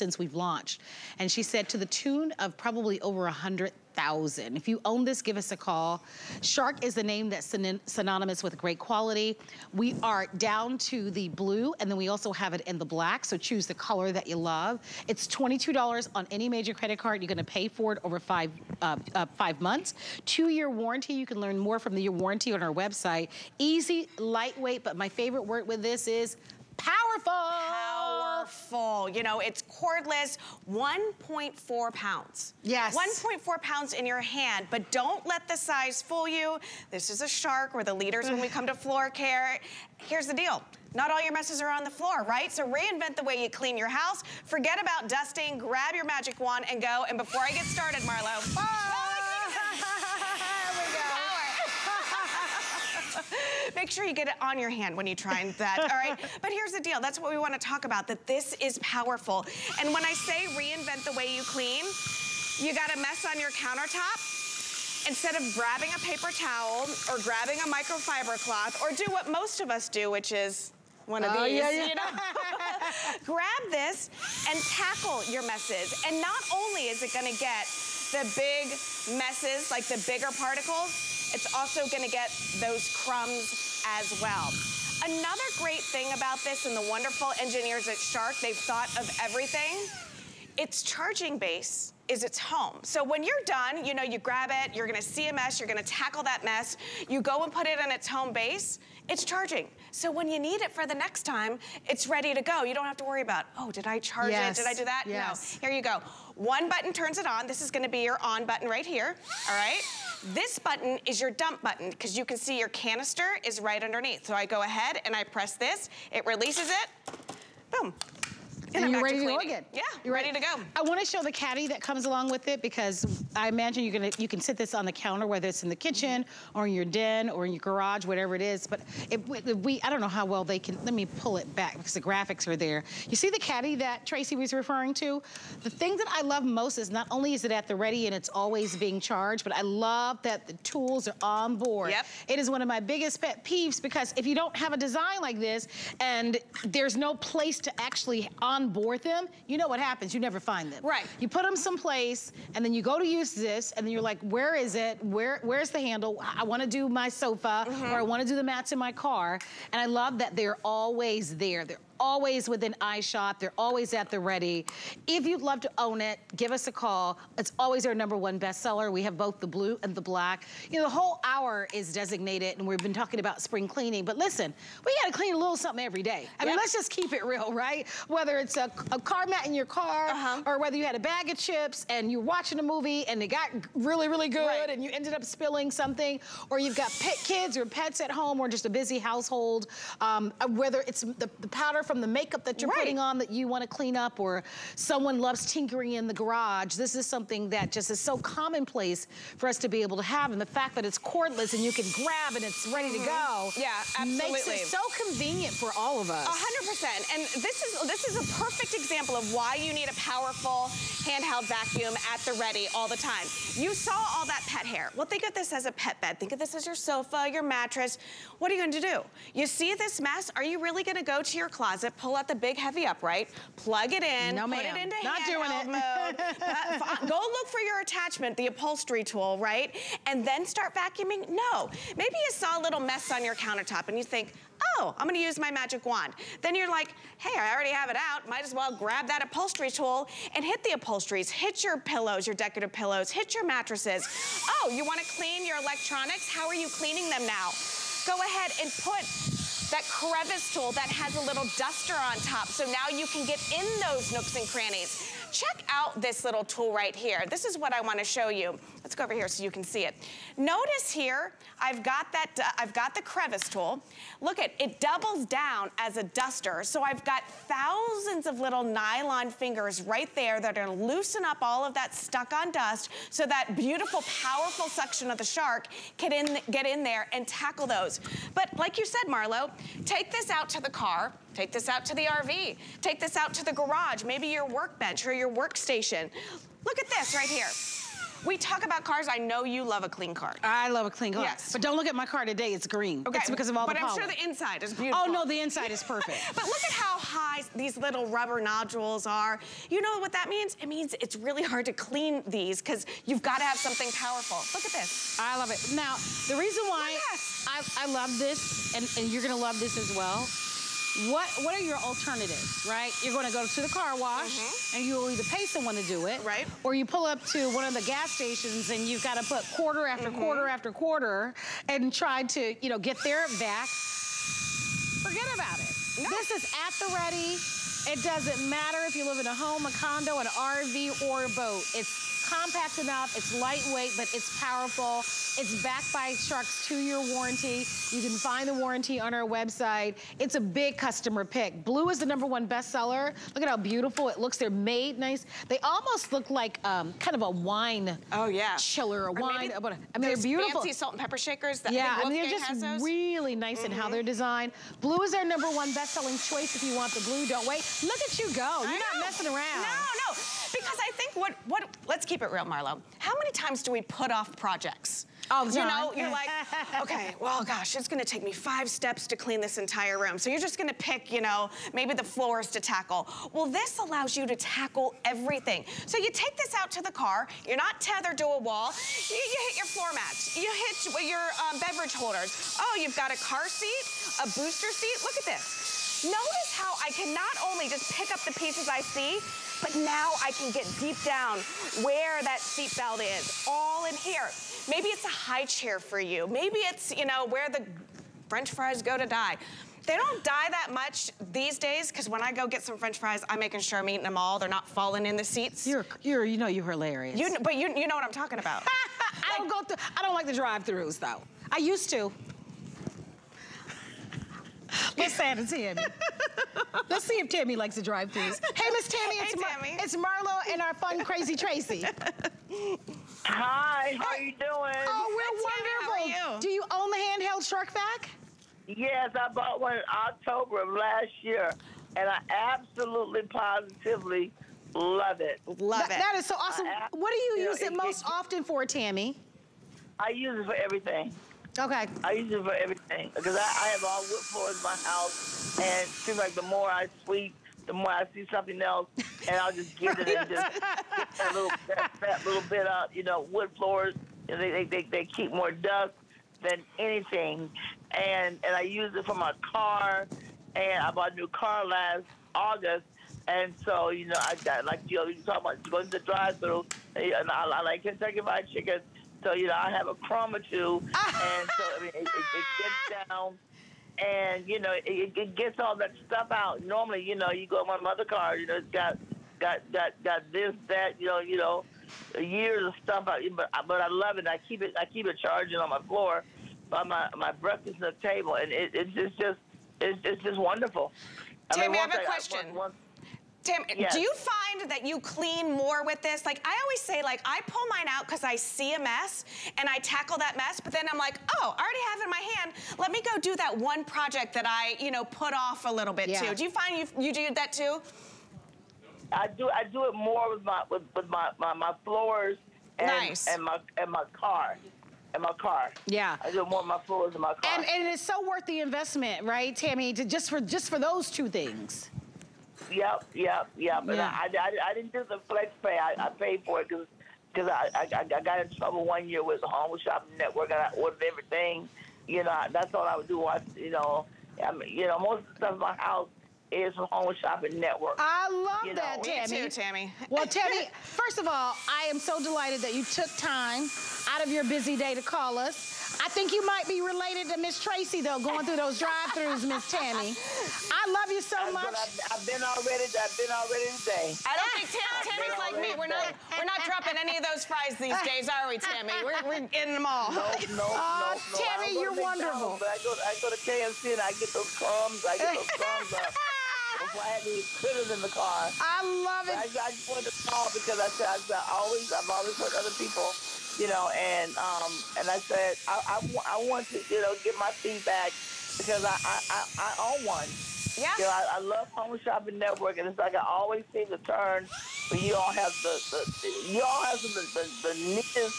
since we've launched. And she said to the tune of probably over a hundred thousand. If you own this, give us a call. Shark is the name that's synonymous with great quality. We are down to the blue, and then we also have it in the black, so choose the color that you love. It's $22 on any major credit card. You're gonna pay for it over five, uh, uh, five months. Two-year warranty, you can learn more from the year warranty on our website. Easy, lightweight, but my favorite word with this is powerful. Powerful. You know, it's cordless, 1.4 pounds. Yes. 1.4 pounds in your hand, but don't let the size fool you. This is a shark. We're the leaders when we come to floor care. Here's the deal. Not all your messes are on the floor, right? So reinvent the way you clean your house. Forget about dusting. Grab your magic wand and go. And before I get started, Marlo. Bye. Make sure you get it on your hand when you try that, all right? But here's the deal. That's what we want to talk about, that this is powerful. And when I say reinvent the way you clean, you got a mess on your countertop, instead of grabbing a paper towel or grabbing a microfiber cloth or do what most of us do, which is one of oh, these, yeah, yeah. you know? Grab this and tackle your messes. And not only is it gonna get the big messes, like the bigger particles, it's also gonna get those crumbs as well. Another great thing about this and the wonderful engineers at Shark, they've thought of everything. Its charging base is its home. So when you're done, you know, you grab it, you're gonna see a mess, you're gonna tackle that mess, you go and put it on its home base, it's charging. So when you need it for the next time, it's ready to go. You don't have to worry about, oh, did I charge yes. it? Did I do that? Yes. No. Here you go. One button turns it on. This is gonna be your on button right here, all right? This button is your dump button because you can see your canister is right underneath. So I go ahead and I press this, it releases it, boom, and, and you're ready to go again. Yeah, you're ready to go. I want to show the caddy that comes along with it because I imagine you're gonna you can sit this on the counter, whether it's in the kitchen or in your den or in your garage, whatever it is. But if we, I don't know how well they can. Let me pull it back because the graphics are there. You see the caddy that Tracy was referring to? The thing that I love most is not only is it at the ready and it's always being charged, but I love that the tools are on board. Yep. It is one of my biggest pet peeves because if you don't have a design like this and there's no place to actually on onboard them, you know what happens. You never find them. Right. You put them someplace, and then you go to use this, and then you're like, where is it? Where Where's the handle? I want to do my sofa, mm -hmm. or I want to do the mats in my car. And I love that they're always there. They're always within eye shot. They're always at the ready. If you'd love to own it, give us a call. It's always our number one bestseller. We have both the blue and the black. You know, the whole hour is designated, and we've been talking about spring cleaning. But listen, we got to clean a little something every day. I yep. mean, let's just keep it real, right? Whether it's a, a car mat in your car, uh -huh. or whether you had a bag of chips and you're watching a movie and it got really, really good right. and you ended up spilling something, or you've got pet kids or pets at home or just a busy household, um, whether it's the, the powder from the makeup that you're right. putting on that you want to clean up or someone loves tinkering in the garage. This is something that just is so commonplace for us to be able to have. And the fact that it's cordless and you can grab and it's ready mm -hmm. to mm-hmm. go. Yeah, absolutely. Makes it so convenient for all of us. 100%. And this is, this is a perfect example of why you need a powerful handheld vacuum at the ready all the time. You saw all that pet hair. Well, think of this as a pet bed. Think of this as your sofa, your mattress. What are you going to do? You see this mess? Are you really going to go to your closet, pull out the big heavy upright, plug it in, no, put it into Not doing it. mode. go look for your attachment, the upholstery tool, right? And then start vacuuming? No. Maybe you saw a little mess on your countertop and you think, oh, I'm gonna use my magic wand. Then you're like, hey, I already have it out. Might as well grab that upholstery tool and hit the upholsteries, hit your pillows, your decorative pillows, hit your mattresses. Oh, you wanna clean your electronics? How are you cleaning them now? Go ahead and put that crevice tool that has a little duster on top. So now you can get in those nooks and crannies. Check out this little tool right here. This is what I wanna show you. Let's go over here so you can see it. Notice here, I've got that, uh, I've got the crevice tool. Look at, it doubles down as a duster. So I've got thousands of little nylon fingers right there that are gonna loosen up all of that stuck on dust so that beautiful, powerful suction of the shark can in, get in there and tackle those. But like you said, Marlo, take this out to the car, Take this out to the RV. Take this out to the garage, maybe your workbench or your workstation. Look at this right here. We talk about cars. I know you love a clean car. I love a clean car. Yes. But don't look at my car today. It's green. Okay, It's because of all but the I'm pollen. sure the inside is oh, beautiful. Oh, no, the inside is perfect. But look at how high these little rubber nodules are. You know what that means? It means it's really hard to clean these because you've got to have something powerful. Look at this. I love it. Now, the reason why Look I, I love this, and, and you're gonna love this as well, what what are your alternatives, right? You're gonna go to the car wash, and you'll either pay someone to do it. Right. Or you pull up to one of the gas stations and you've gotta put quarter after Mm-hmm. quarter after quarter and try to, you know, get their back. Forget about it. No. This is at the ready. It doesn't matter if you live in a home, a condo, an RV, or a boat. It's compact enough, it's lightweight, but it's powerful. It's backed by Shark's two-year warranty. You can find the warranty on our website. It's a big customer pick. Blue is the number one bestseller. Look at how beautiful it looks. They're made nice. They almost look like um, kind of a wine Oh, yeah. chiller, a Or wine. I mean, they're beautiful. fancy salt and pepper shakers that Yeah, I I mean, they're just really nice in how they're designed. Blue is our number one best-selling choice if you want the blue. Don't wait. Look at you go. You're not know. messing around. No, no. Because I think what, what, let's keep it real, Marlo. How many times do we put off projects? All the You know, you're like, okay, well, gosh, it's gonna take me five steps to clean this entire room. So you're just gonna pick, you know, maybe the floors to tackle. Well, this allows you to tackle everything. So you take this out to the car, you're not tethered to a wall, you, you hit your floor mats, you hit your um, beverage holders. Oh, you've got a car seat, a booster seat, look at this. Notice how I can not only just pick up the pieces I see, but now I can get deep down where that seat belt is, all in here. Maybe it's a high chair for you. Maybe it's, you know, where the french fries go to die. They don't die that much these days because when I go get some french fries, I'm making sure I'm eating them all. They're not falling in the seats. You're, you're, you know, you're hilarious. you, but you, you know what I'm talking about. I don't go through. I don't like the drive-throughs though. I used to. Let's say it to Tammy. Let's see if Tammy likes to drive-throughs. Hey, Miss Tammy, Hey, it's, Mar- Tammy. it's Marlo and our fun, crazy Tracy. Hi, how you doing? Oh, we're Hi, Tammy, how are you? Do you own the handheld Shark Vac? Yes, I bought one in October of last year, and I absolutely positively love it. Love That- it. that is so awesome. I- what do you you use it it- most it- often for, Tammy? I use it for everything. Okay. I use it for everything because I, I have all wood floors in my house, and it seems like the more I sweep, the more I see something else, and I'll just get it and just get that little that, that little bit up. You know, wood floors, you know, they, they they they keep more dust than anything, and and I use it for my car, and I bought a new car last August. And so, you know, I got like you know, you talk about going to the drive-through, and I, I like Kentucky Fried Chicken. So you know, I have a crumb or two, and so I mean, it, it, it gets down, and you know, it, it gets all that stuff out. Normally, you know, you go in one my other cars, you know, it's got got got got this, that, you know, you know, years of stuff out. But but I love it. I keep it I keep it charging on my floor, by my my breakfast nook table, and it, it's just just it's, it's just wonderful. Tammy, I one have a question. one- Tim, Yes. do you find that you clean more with this? Like, I always say, like, I pull mine out because I see a mess and I tackle that mess, but then I'm like, oh, I already have it in my hand. Let me go do that one project that I, you know, put off a little bit Yeah. too. Do you find you, you do that too? I do I do it more with my with, with my, my, my floors and Nice. and my and my car. And my car. Yeah. I do more with my floors and my car. And, and it's so worth the investment, right, Tammy? To just for just for those two things. Yep, yep, yep. And Yeah. I, I, I didn't do the flex pay. I, I paid for it because because I, I I got in trouble one year with the Home Shopping Network and I ordered everything. You know, that's all I would do. I, you know, I mean, you know, most of the stuff in my house is from Home Shopping Network. I love You that, know. Me Tammy. too, Tammy. Well, Tammy, first of all, I am so delighted that you took time out of your busy day to call us. I think you might be related to Miss Tracy, though, going through those drive-throughs, Miss Tammy. I love you so But much. I've, I've been already. I've been already today. I don't think Tam, Tammy's like me. We're not we're not dropping any of those fries these days, are we, Tammy? We're, we're getting them all. No, no, Aw, no, no. Tammy, I don't go you're to McDonald's, wonderful. But I go, I go to KFC and I get those crumbs. I get those crumbs up. Before I had these critters in the car. I love I, it. I just wanted to call because I said I, said, I always I've always heard other people, you know, and um and I said I, I, I want to you know give my feedback because I I, I, I own one Yeah. You know, I, I love Home Shopping Network, and it's like I always seem to turn when you all have the, the you all have the, the, the neatest,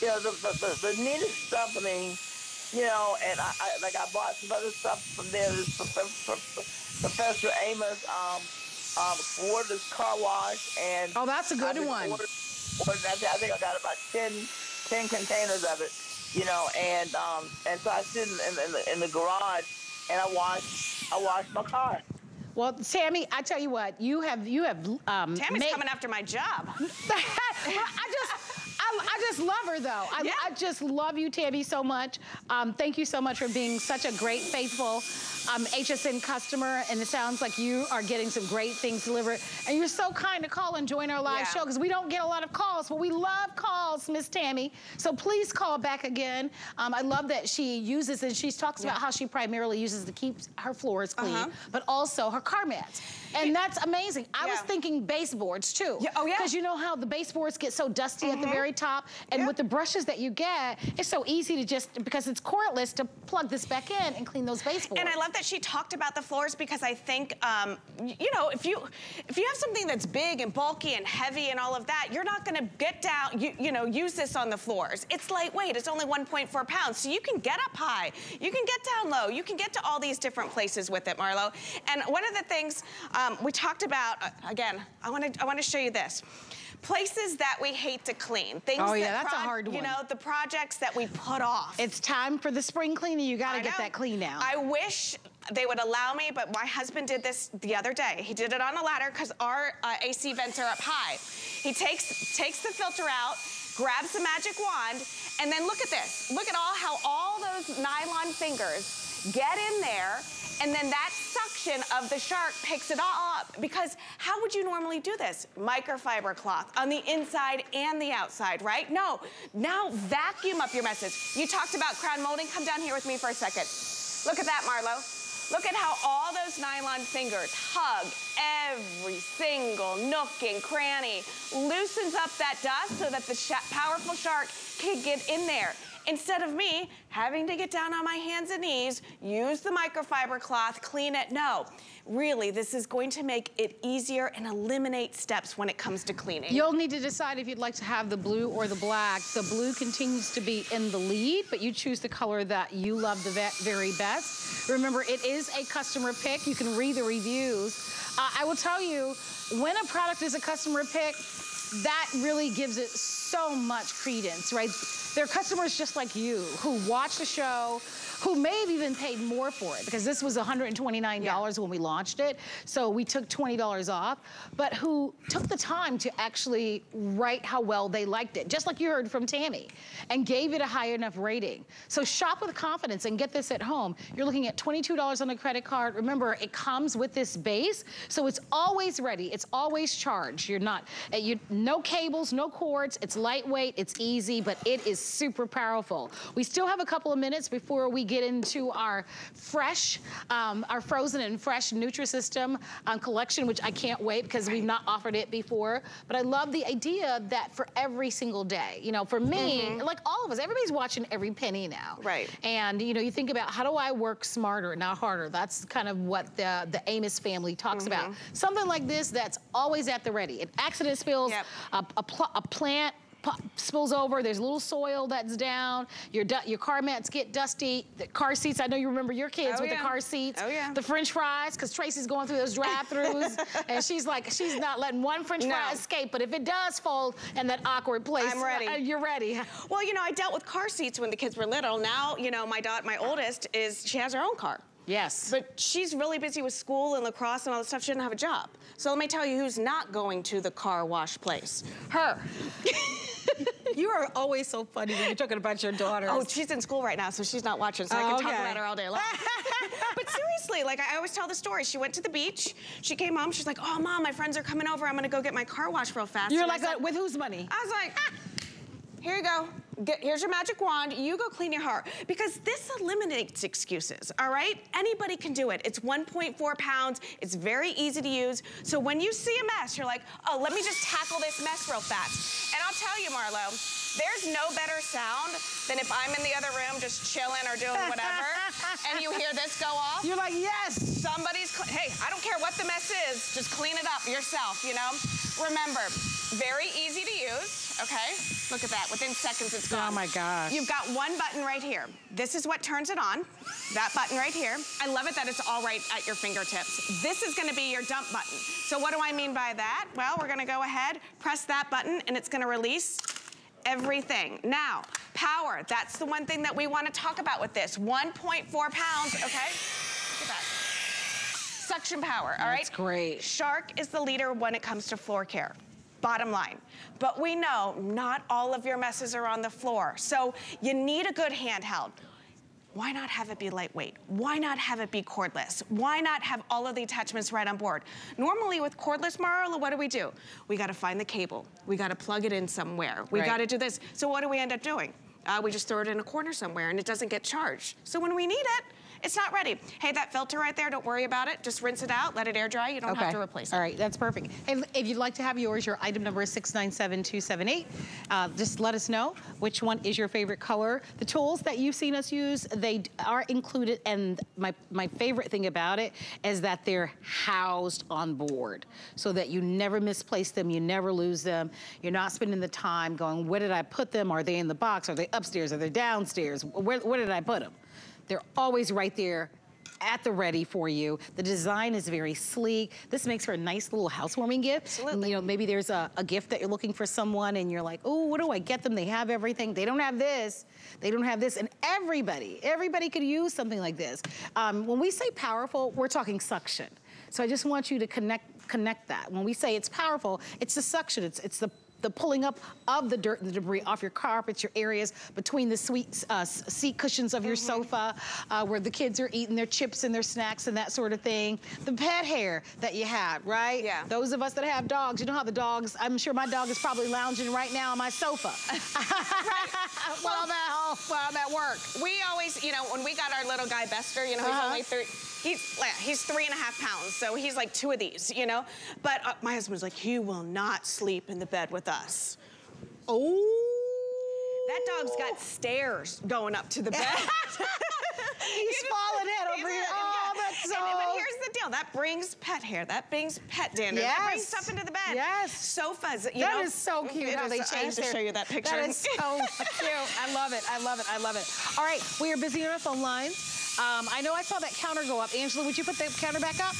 you know, the, the, the, the neatest mean, you know, and I, I like I bought some other stuff from there. This Professor, Professor Amos, um, um, Florida's car wash, and Oh, that's a good one. ordered- ordered- I I think I got about 10, 10 containers of it, you know, and um, and so I sit in, in, in, the, in the garage and I wash I wash my car. Well, Tammy, I tell you what, you have you have um, Tammy's made- coming after my job. I just, I, I just love her though. I, Yeah. I just love you, Tammy, so much. Um, thank you so much for being such a great, faithful um, HSN customer. And it sounds like you are getting some great things delivered. And you're so kind to call and join our live Yeah. show because we don't get a lot of calls, but we love calls, Miss Tammy. So please call back again. Um, I love that she uses and she talks about how she primarily uses to keep her floors clean, Uh-huh. but also her car mats. And that's amazing. I was thinking baseboards too. Yeah, oh, yeah. Because you know how the baseboards get so dusty at the very top, and Yeah. with the brushes that you get, it's so easy to just because it's cordless to plug this back in and clean those baseboards. And I love that she talked about the floors because I think, um, you know, if you if you have something that's big and bulky and heavy and all of that, you're not going to get down, you, you know, use this on the floors. It's lightweight. It's only 1.4 pounds, so you can get up high, you can get down low, you can get to all these different places with it, Marlo. And one of the things um, we talked about uh, again, I want to I want to show you this. Places that we hate to clean. Things Oh, yeah, that that's a hard You know, the projects that we put off. it's time for the spring cleaning. You got to get know. that clean out. I wish they would allow me, but my husband did this the other day. He did it on a ladder because our uh, AC vents are up high. He takes takes the filter out, grabs the magic wand, and then look at this. Look at all how all those nylon fingers get in there, and then that suction of the shark picks it all up. Because how would you normally do this? Microfiber cloth on the inside and the outside, right? No. Now vacuum up your messes. You talked about crown molding. Come down here with me for a second. Look at that, Marlo. Look at how all those nylon fingers hug every single nook and cranny, loosens up that dust so that the sh powerful shark can get in there. Instead of me having to get down on my hands and knees, use the microfiber cloth, clean it. No, really, this is going to make it easier and eliminate steps when it comes to cleaning. You'll need to decide if you'd like to have the blue or the black. The blue continues to be in the lead, but you choose the color that you love the very best. Remember, it is a customer pick. You can read the reviews. Uh, I will tell you, when a product is a customer pick, that really gives it so much credence, right? They're customers just like you who watch the show, who may have even paid more for it because this was $129 when we launched it. So we took $20 off, but who took the time to actually write how well they liked it, just like you heard from Tammy, and gave it a high enough rating. So shop with confidence and get this at home. You're looking at $22 on a credit card. Remember, it comes with this base, so it's always ready. It's always charged. You're not, uh, you, no cables, no cords. It's lightweight, it's easy, but it is super powerful. We still have a couple of minutes before we get into our fresh, um, our frozen and fresh Nutrisystem um, collection, which I can't wait because we've not offered it before. But I love the idea that for every single day, you know, for me, like all of us, everybody's watching every penny now. Right. And you know, you think about how do I work smarter, not harder? That's kind of what the, the Amos family talks about. Something like this that's always at the ready. An accident spills, Yep. a, a, pl- a plant spills over, there's a little soil that's down, your, your car mats get dusty, the car seats, I know you remember your kids Oh, with yeah. the car seats, Oh, yeah. the french fries, because Tracy's going through those drive-throughs, and she's like, she's not letting one french fry escape, but if it does fall in that awkward place, I'm ready. uh, you're ready. Well, you know, I dealt with car seats when the kids were little. Now, you know, my daughter, my oldest, is she has her own car. Yes. But she's really busy with school and lacrosse and all that stuff. She doesn't have a job. So let me tell you who's not going to the car wash place. Her. You are always so funny when you're talking about your daughter. Oh, she's in school right now, so she's not watching, so I Oh, can talk about her all day long. but seriously, like I always tell the story. She went to the beach. She came home. She's like, "Oh, mom, my friends are coming over. I'm gonna go get my car washed real fast." You're And like said- with whose money? I was like, "Ah, here you go. Get, here's your magic wand. You go clean your car. Because this eliminates excuses, all right? Anybody can do it. It's 1.4 pounds. It's very easy to use. So when you see a mess, you're like, oh, let me just tackle this mess real fast. And I'll tell you, Marlo, there's no better sound than if I'm in the other room just chilling or doing whatever, and you hear this go off. You're like, yes. Somebody's just, hey, I don't care what the mess is, just clean it up yourself, you know? Remember, very easy to use, okay? Look at that, within seconds it's gone. Oh my gosh. You've got one button right here. This is what turns it on, that button right here. I love it that it's all right at your fingertips. This is gonna be your dump button. So what do I mean by that? Well, we're gonna go ahead, press that button, and it's gonna release everything. Now, power, that's the one thing that we wanna talk about with this. 1.4 pounds, okay? Look at that. Suction power, all right? That's great. Shark is the leader when it comes to floor care. Bottom line. But we know not all of your messes are on the floor. So you need a good handheld. Why not have it be lightweight? Why not have it be cordless? Why not have all of the attachments right on board? Normally with cordless, Marla, what do we do? We gotta find the cable. We gotta plug it in somewhere. We Right. gotta do this. So what do we end up doing? Uh, we just throw it in a corner somewhere and it doesn't get charged. So when we need it, it's not ready. Hey, that filter right there, don't worry about it. Just rinse it out, let it air dry. You don't have to replace it. All right, that's perfect. And if you'd like to have yours, your item number is 697278. Uh, just let us know which one is your favorite color. The tools that you've seen us use, they are included, and my, my favorite thing about it is that they're housed on board so that you never misplace them, you never lose them. You're not spending the time going, where did I put them? Are they in the box? Are they upstairs? Are they downstairs? Where, where did I put them? They're always right there at the ready for you. The design is very sleek. This makes for a nice little housewarming gift. Absolutely. You know, maybe there's a, a gift that you're looking for someone and you're like, oh, what do I get them? They have everything. They don't have this. They don't have this. And everybody, everybody could use something like this. Um, when we say powerful, we're talking suction. So I just want you to connect, connect that. When we say it's powerful, it's the suction. It's, it's the the pulling up of the dirt and the debris off your carpets, your areas between the sweet uh, seat cushions of your sofa, uh, where the kids are eating their chips and their snacks and that sort of thing. The pet hair that you have, right? Yeah. Those of us that have dogs, you know how the dogs, I'm sure my dog is probably lounging right now on my sofa. while, I'm at home, while I'm at work. We always, you know, when we got our little guy Bester, you know, he's Uh-huh. only three. He's he's three and a half pounds, so he's like two of these, you know. But uh, my husband's like, he will not sleep in the bed with us. Oh. That dog's got stairs going up to the bed. He's falling head over here. Oh, that's so. And, but here's the deal. That brings pet hair. That brings pet dander. That brings stuff into the bed. Yes. Sofas. You That know, is so cute how they I have changed to show you that picture. That is so cute. I love it. I love it. I love it. All right, we are busy on our phone lines. Um, I know I saw that counter go up. Angela, would you put the counter back up?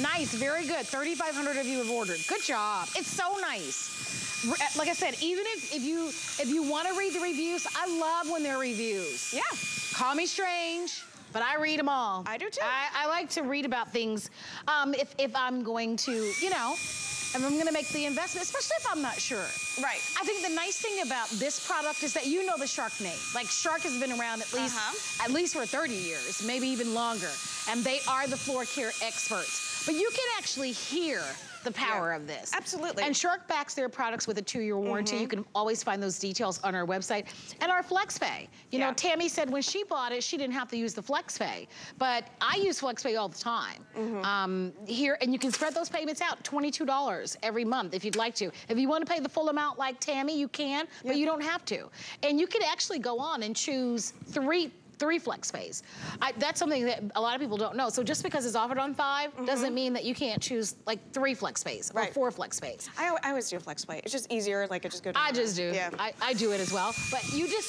Nice, very good. 3,500 of you have ordered. Good job. It's so nice. Like I said, even if, if you if you want to read the reviews, I love when they're reviews. yeah. Call me strange, but I read them all. I do too. I, I like to read about things um, if, if I'm going to, you know, if I'm going to make the investment, especially if I'm not sure. Right. I think the nice thing about this product is that you know the Shark name. Like Shark has been around at least Uh-huh. at least for 30 years, maybe even longer, and they are the floor care experts. But you can actually hear the power Yeah. of this. Absolutely. And Shark backs their products with a two-year warranty. You can always find those details on our website. And our FlexPay. You know, Tammy said when she bought it, she didn't have to use the FlexPay. But I use FlexPay all the time. Um, here, and you can spread those payments out, $22 every month if you'd like to. If you want to pay the full amount like Tammy, you can, but you don't have to. And you can actually go on and choose three three flex pays. I, that's something that a lot of people don't know. So just because it's offered on 5 mm-hmm. doesn't mean that you can't choose like three flex or Right. four flex pays. I, I always do flex play. It's just easier. Like I just go. down I just do. Yeah. I, I do it as well. But you just